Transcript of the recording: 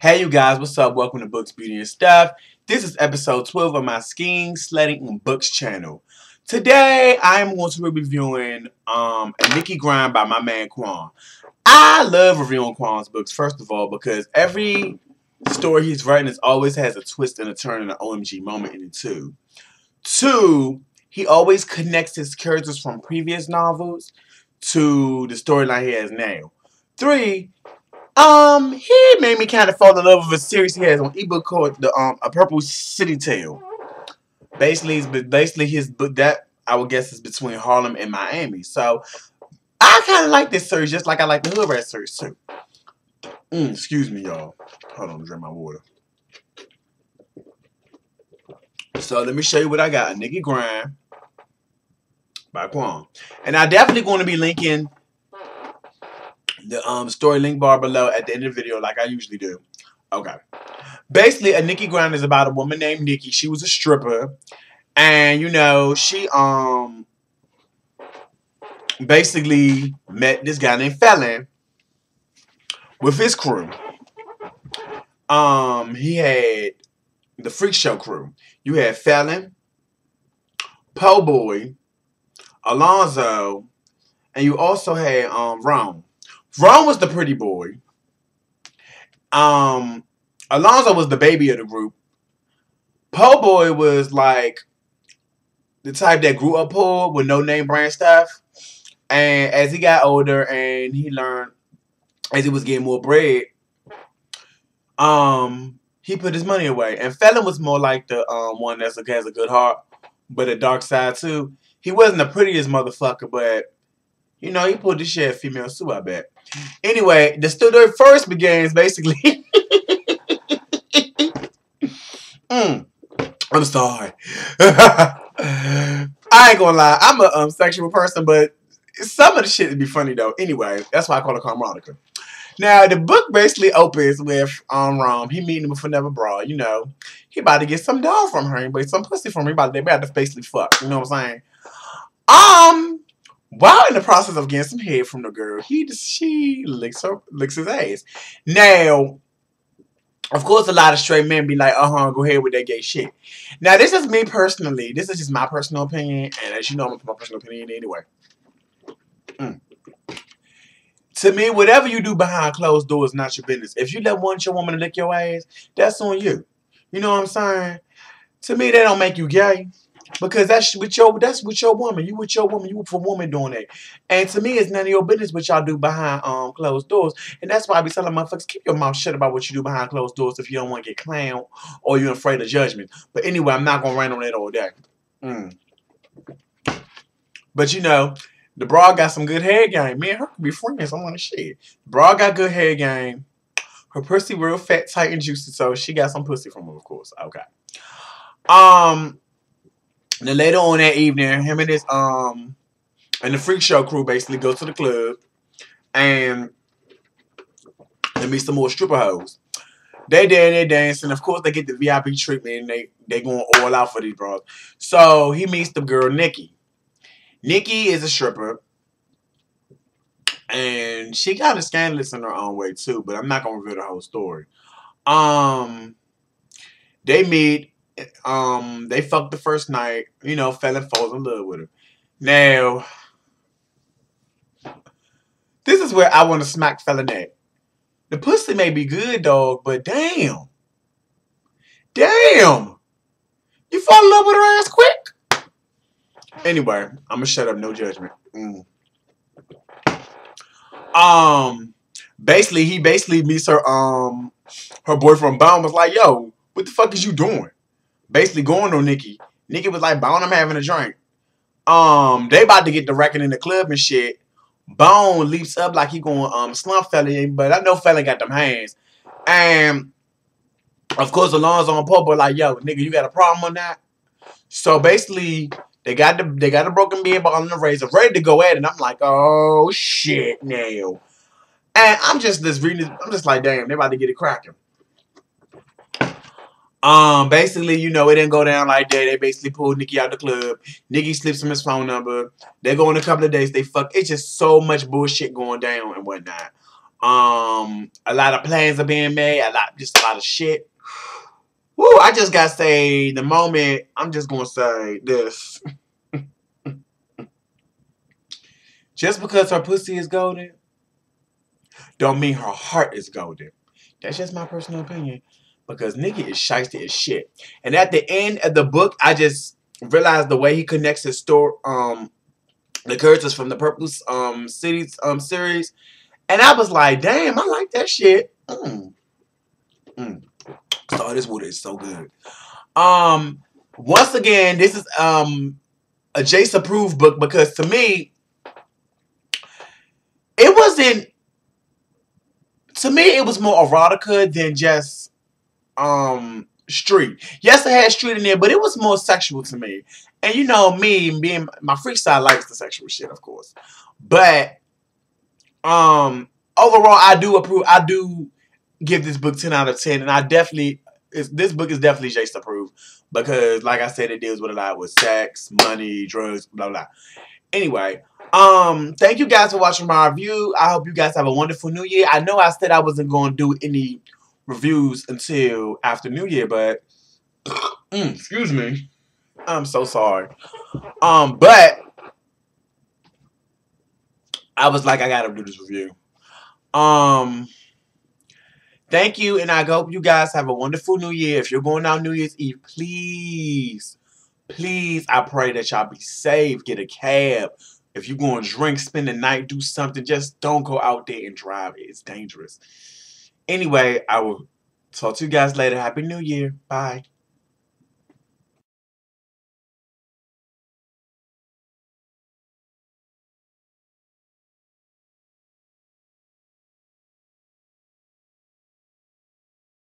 Hey you guys, what's up? Welcome to Books, Beauty, and Stuff. This is episode 12 of my skiing, sledding, and books channel. Today, I am going to be reviewing um, a Nikki Grind by my man K'wan. I love reviewing K'wan's books, first of all, because every story he's writing is always has a twist and a turn and an OMG moment in it too. Two, he always connects his characters from previous novels to the storyline he has now. Three, um, he made me kind of fall in love with a series he has on ebook called the um a Purple City Tale. Basically, but basically his book that I would guess is between Harlem and Miami. So I kind of like this series just like I like the Hood Rat series too. Mm, excuse me, y'all. Hold on, drink my water. So let me show you what I got. Nikki Grind by K'wan. And I definitely going to be linking the um, story link bar below at the end of the video like I usually do. Okay. Basically, a Nikki Grind is about a woman named Nikki. She was a stripper. And, you know, she um basically met this guy named Felon with his crew. Um, he had the Freak Show crew. You had Felon, Po Boy, Alonzo, and you also had um Ron. Ron was the pretty boy. Um, Alonzo was the baby of the group. Po Boy was like the type that grew up poor with no name brand stuff. And as he got older and he learned as he was getting more bread, um, he put his money away. And Felon was more like the um one that has a good heart, but a dark side too. He wasn't the prettiest motherfucker, but you know, he pulled this shit female too, I bet. Anyway, the story first begins basically. mm, I'm sorry. I ain't gonna lie. I'm a um, sexual person, but some of the shit would be funny though. Anyway, that's why I call it Carmonica. Now the book basically opens with um Ron. He meeting him with Never Bra. You know, he about to get some doll from her, but some pussy from her. He about to, they about to basically fuck. You know what I'm saying? Um, while in the process of getting some head from the girl, he she licks her licks his ass. Now, of course, a lot of straight men be like, "Uh huh, go ahead with that gay shit." Now, this is me personally. This is just my personal opinion, and as you know, I'm gonna put my personal opinion anyway. Mm. To me, whatever you do behind closed doors is not your business. If you let one your woman to lick your ass, that's on you. You know what I'm saying? To me, that don't make you gay. Because that's with your that's with your woman. You with your woman. You with a woman doing that. And to me, it's none of your business what y'all do behind um closed doors. And that's why I be telling motherfuckers, keep your mouth shut about what you do behind closed doors if you don't want to get clowned or you're afraid of judgment. But anyway, I'm not gonna rant on that all day. Mm. But you know, the broad got some good hair game. Me and her be friends. I want to shit. Broad got good hair game. Her pussy real fat, tight, and juicy, so she got some pussy from her, of course. Okay. Um, then later on that evening, him and his um and the freak show crew basically go to the club and they meet some more stripper hoes. They there, they dancing. Of course, they get the VIP treatment and they they going all out for these bros. So he meets the girl Nikki. Nikki is a stripper. And she kind of scandalous in her own way too, but I'm not gonna reveal the whole story. Um they meet um, they fucked the first night. You know, fell and falls in love with her. Now, this is where I want to smack Felon at. The pussy may be good, dog, but damn. Damn. You fall in love with her ass quick? Anyway, I'm going to shut up. No judgment. Mm. Um, basically, he basically meets her, um, her boyfriend Bone was like, yo, what the fuck is you doing? Basically going on Nikki. Nikki was like, Bone, I'm having a drink. Um, they about to get the record in the club and shit. Bone leaps up like he going um slump fella, but I know fella got them hands. And of course Alonzo and Popo like, yo, nigga, you got a problem on that? So basically, they got the they got a broken beard ball on the razor, ready to go at it. And I'm like, oh shit, now. And I'm just this reading. I'm just like, damn, they about to get it cracking. Um, basically, you know, it didn't go down like that. They basically pulled Nikki out the club. Nikki slips him his phone number. They go in a couple of days. They fuck. It's just so much bullshit going down and whatnot. Um, a lot of plans are being made. A lot, just a lot of shit. Woo! I just gotta say the moment. I'm just gonna say this. just because her pussy is golden, don't mean her heart is golden. That's just my personal opinion. Because nigga is shiesty as shit. And at the end of the book, I just realized the way he connects his story, um, the characters from the Purple um Cities um series, and I was like, damn, I like that shit. Mm. Mm. Oh, this water is so good. Um, once again, this is um a Jace approved book because to me, it wasn't. To me, it was more erotica than just um street. Yes, it had street in there, but it was more sexual to me. And you know, me being my freestyle likes the sexual shit, of course. But um overall I do approve I do give this book 10 out of 10 and I definitely this book is definitely Jace approved because like I said it deals with a lot with sex, money, drugs, blah blah. Anyway, um thank you guys for watching my review. I hope you guys have a wonderful new year. I know I said I wasn't going to do any reviews until after New Year, but mm, excuse me. I'm so sorry. Um, but I was like, I gotta do this review. Um, thank you, and I hope you guys have a wonderful New Year. If you're going out New Year's Eve, please, please, I pray that y'all be safe. Get a cab. If you're going to drink, spend the night, do something, just don't go out there and drive. It's dangerous. Anyway, I will talk to you guys later. Happy New Year. Bye.